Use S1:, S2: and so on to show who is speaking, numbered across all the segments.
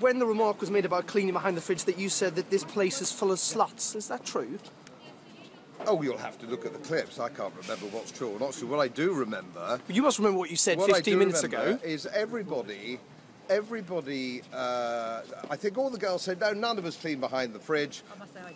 S1: when the remark was made about cleaning behind the fridge, that you said that this place is full of sluts. Is that true?
S2: Oh, you'll have to look at the clips. I can't remember what's true or not true. What I do remember.
S1: But You must remember what you said
S2: what
S1: 15
S2: I do
S1: minutes ago.
S2: Is everybody. Everybody, uh, I think all the girls said, no, none of us clean behind the fridge.
S3: I must say I.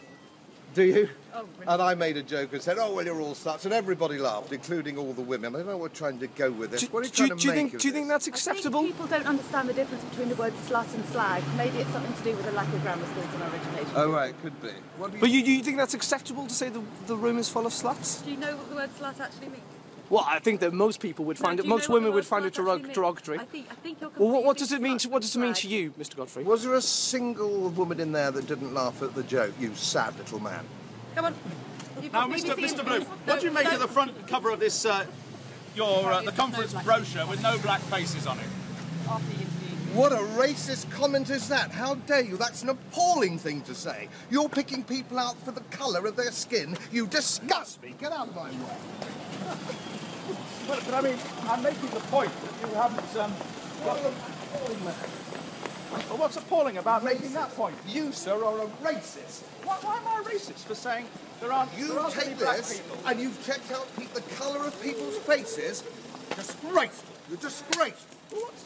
S1: Do you?
S3: Oh,
S2: And I made a joke and said, oh, well, you're all sluts. And everybody laughed, including all the women. I don't know what we're trying to go with this.
S1: Do,
S2: what are you
S1: do,
S2: trying
S1: do
S2: to
S1: you
S2: make
S1: think?
S2: of
S1: Do you think
S2: this?
S1: that's
S3: I
S1: acceptable?
S3: think people don't understand the difference between the words slut and slag. Maybe it's something to do with the lack of grammar skills and education.
S2: Oh, right, it could be. What do you
S1: But you, you think that's acceptable to say the, the room is full of sluts?
S3: Do you know what the word slut actually means?
S1: Well, I think that most people would find
S3: No,
S1: it. Most women would find it
S3: slut actually
S1: derog-
S3: means?
S1: derogatory.
S3: I think, I think you're
S1: Well, what, what
S3: confusing
S1: does it mean? To,
S3: slut
S1: what does it mean
S3: with
S1: to
S3: slag.
S1: you, Mr. Godfrey?
S2: Was there a single woman in there that didn't laugh at the joke, you sad little man?
S3: Come on. You've
S4: Now,
S3: got
S4: Mr.
S3: BBC
S4: Mr. Bloom,
S3: in-
S4: what do you make
S3: No,
S4: of the front cover of this, uh, your uh, the conference brochure with no black faces on it?
S3: After the interview.
S2: What a racist comment is that? How dare you? That's an appalling thing to say. You're picking people out for the colour of their skin. You disgust me. Get out of my way.
S4: But, but I mean, I'm making the point that you haven't. Um,
S2: What an
S4: well, what's appalling about making that point?
S2: You, sir, are a racist.
S4: Why, why am I a racist for saying there aren't,
S2: You
S4: there aren't
S2: take this and you've checked out pe- the colour of people's faces. Disgraceful. You're disgraceful.
S4: What's,